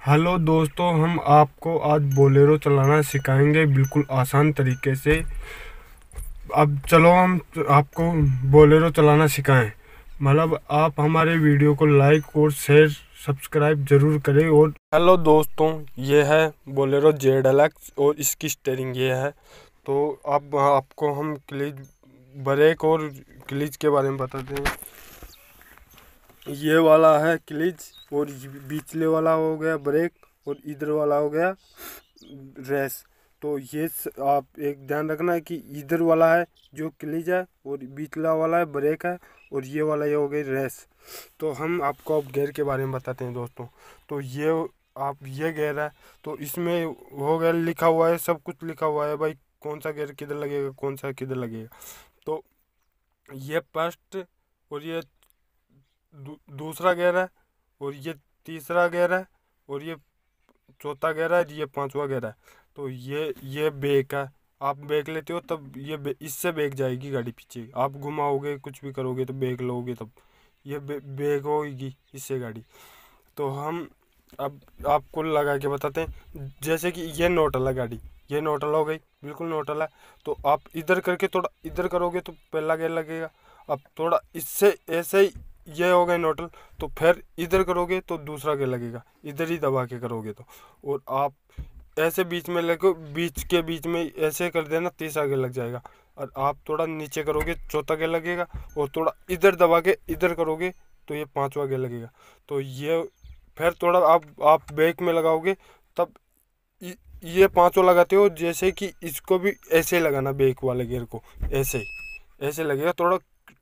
Hello दोस्तों, हम आपको आज बोलेरो चलाना सिखाएँगे बिल्कुल आसान तरीके से। अब चलो हम आपको बोलेरो चलाना सिखाएँ। मतलब आप हमारे वीडियो को लाइक और शेयर, सब्सक्राइब ज़रूर करें और हेलो दोस्तों, ये है बोलेरो जेड एल और इसकी स्टेयरिंग ये है। तो अब आपको हम क्लीज ब्रेक और क्लीज के बारे में बताते हैं। ये वाला है क्लीच और बीचले वाला हो गया ब्रेक और इधर वाला हो गया रेस। तो ये आप एक ध्यान रखना है कि इधर वाला है जो क्लीच है और बीचला वाला है, ब्रेक है और ये वाला ये हो गई रेस। तो हम आपको अब गेयर के बारे में बताते हैं दोस्तों। तो ये आप ये गेयर है तो इसमें हो गया लिखा हुआ है, सब कुछ लिखा हुआ है भाई। कौन सा गेयर किधर लगेगा, कौन सा किधर लगेगा। तो ये फ़र्स्ट और ये दू, दूसरा गेयर है और ये तीसरा गेयर है और ये चौथा गेयर है ये पांचवा गेयर है। तो ये ये बेक है। आप बेक लेते हो तब ये इससे बेक जाएगी गाड़ी पीछे। आप घुमाओगे कुछ भी करोगे तो बेक लोगे तब। ये बे, बेक होगी इससे गाड़ी। तो हम अब आपको लगा के बताते हैं जैसे कि ये नोटल है गाड़ी। ये नोटल हो गई बिल्कुल नोटल है। तो आप इधर करके थोड़ा इधर करोगे तो पहला गेयर लगेगा। अब थोड़ा इससे ऐसे ही ये हो गए नोटल तो फिर इधर करोगे तो दूसरा के लगेगा। इधर ही दबा के करोगे तो। और आप ऐसे बीच में लगे, बीच के बीच में ऐसे कर देना, तीसरा के लग जाएगा। और आप थोड़ा नीचे करोगे, चौथा के लगेगा, और थोड़ा इधर दबा के इधर करोगे तो ये पांचवा के लगेगा। तो ये फिर थोड़ा आप आप बैक में लगाओगे, तब ये पाँचों लगाते हो, जैसे कि इसको भी ऐसे लगाना, बैक वाले गेयर को। ऐसे ऐसे लगेगा, थोड़ा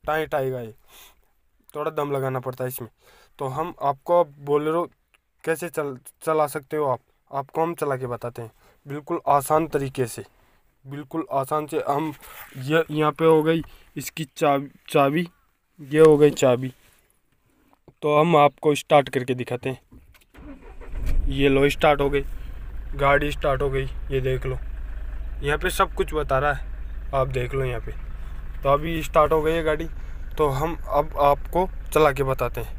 टाइट आएगा ये। थोड़ा दम लगाना पड़ता है इसमें। तो हम आपको बोलेरो कैसे चल, चला सकते हो आप? आपको हम चला के बताते हैं। बिल्कुल आसान तरीके से। बिल्कुल आसान से हम ये, यहाँ पे हो गई इसकी चाबी चाबी। ये हो गई चाबी। तो हम आपको स्टार्ट करके दिखाते हैं। ये लो, स्टार्ट हो गई। गाड़ी स्टार्ट हो गई। ये देख लो। यहाँ पे सब कुछ बता रहा है। आप देख लो यहाँ पे। तो अभी स्टार्ट हो गई है गाड़ी। तो हम अब आपको चला के बताते हैं।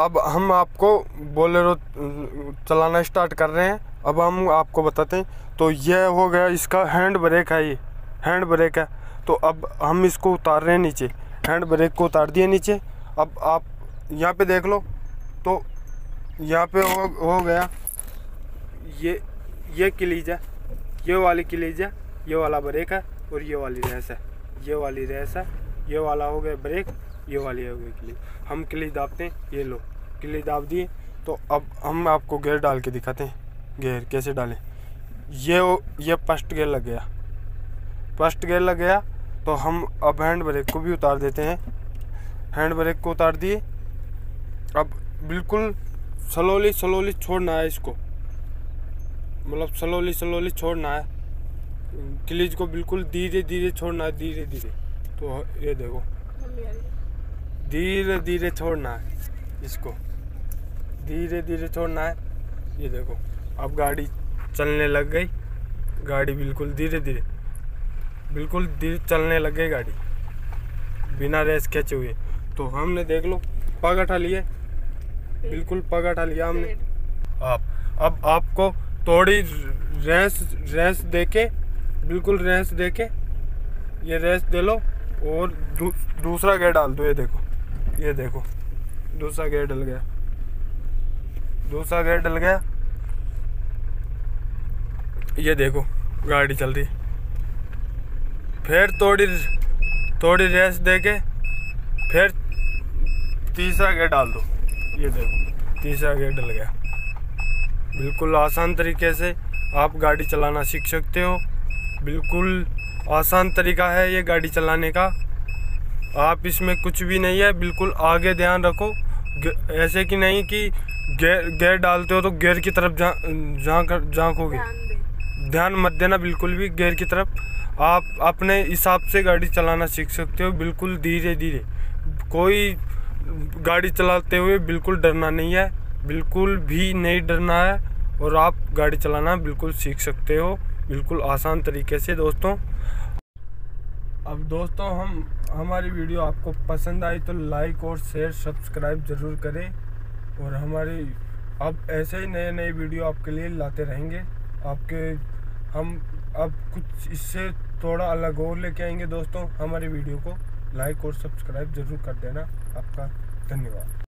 अब हम आपको बोलेरो चलाना स्टार्ट कर रहे हैं। अब हम आपको बताते हैं। तो यह हो गया इसका हैंड ब्रेक है ये। हैंड ब्रेक है। तो अब हम इसको उतार रहे हैं नीचे। हैंड ब्रेक को उतार दिए नीचे। अब आप यहाँ पे देख लो। तो यहाँ पे हो, हो गया। ये ये क्लीज है। ये वाली क्लीज है। ये वाला ब्रेक है। और ये वाली रेस है। ये वाली रेस है, ये वाला हो गया ब्रेक ये वाली हो गई क्ली हम क्ली दाबते हैं, ये लो। क्ली दाब दिए तो अब हम आपको गेयर डाल के दिखाते हैं। गेयर कैसे डालें? ये वो, ये फ़र्स्ट गेयर लग गया। फ़र्स्ट गेयर लग गया तो हम अब हैंड ब्रेक को भी उतार देते हैं। हैंड ब्रेक को उतार दिए। अब बिल्कुल स्लोली स्लोली छोड़ना है इसको। मतलब स्लोली स्लोली छोड़ना है। क्लीज को बिल्कुल धीरे धीरे छोड़ना है धीरे धीरे। तो ये देखो। धीरे धीरे छोड़ना है इसको। धीरे धीरे छोड़ना है। ये देखो अब गाड़ी चलने लग गई। गाड़ी बिल्कुल धीरे धीरे बिल्कुल धीरे चलने लग गई गाड़ी। बिना रेस खींचे हुए। तो हमने देख लो पग उठा लिए। बिल्कुल पग उठा लिया हमने। आप अब आपको थोड़ी रेस रेस देके बिल्कुल रेस देके ये रेस दे लो और दू, दूसरा गेयर डाल दो ये देखो ये देखो दूसरा गेयर डल गया दूसरा गेयर डल गया ये देखो गाड़ी चल रही फिर थोड़ी थोड़ी रेस दे के फिर तीसरा गेयर डाल दो ये देखो तीसरा गेयर डल गया बिल्कुल आसान तरीके से आप गाड़ी चलाना सीख सकते हो। बिल्कुल आसान तरीका है ये गाड़ी चलाने का। आप इसमें कुछ भी नहीं है बिल्कुल आगे ध्यान रखो। ऐसे कि नहीं कि गेर गेयर डालते हो तो गेयर की तरफ़ झाँक झाँकोगे। ध्यान मत देना बिल्कुल भी गेयर की तरफ़। आप अपने हिसाब से गाड़ी चलाना सीख सकते हो बिल्कुल धीरे धीरे। कोई गाड़ी चलाते हुए बिल्कुल डरना नहीं है बिल्कुल भी नहीं डरना है और आप गाड़ी चलाना बिल्कुल सीख सकते हो। बिल्कुल आसान तरीके से दोस्तों। अब दोस्तों हम, हमारी वीडियो आपको पसंद आई तो लाइक और शेयर सब्सक्राइब ज़रूर करें। और हमारी, अब ऐसे ही नए नए वीडियो आपके लिए लाते रहेंगे। आपके, हम अब कुछ इससे थोड़ा अलग और लेके आएँगे दोस्तों हमारी वीडियो को। लाइक और सब्सक्राइब ज़रूर कर देना। आपका धन्यवाद।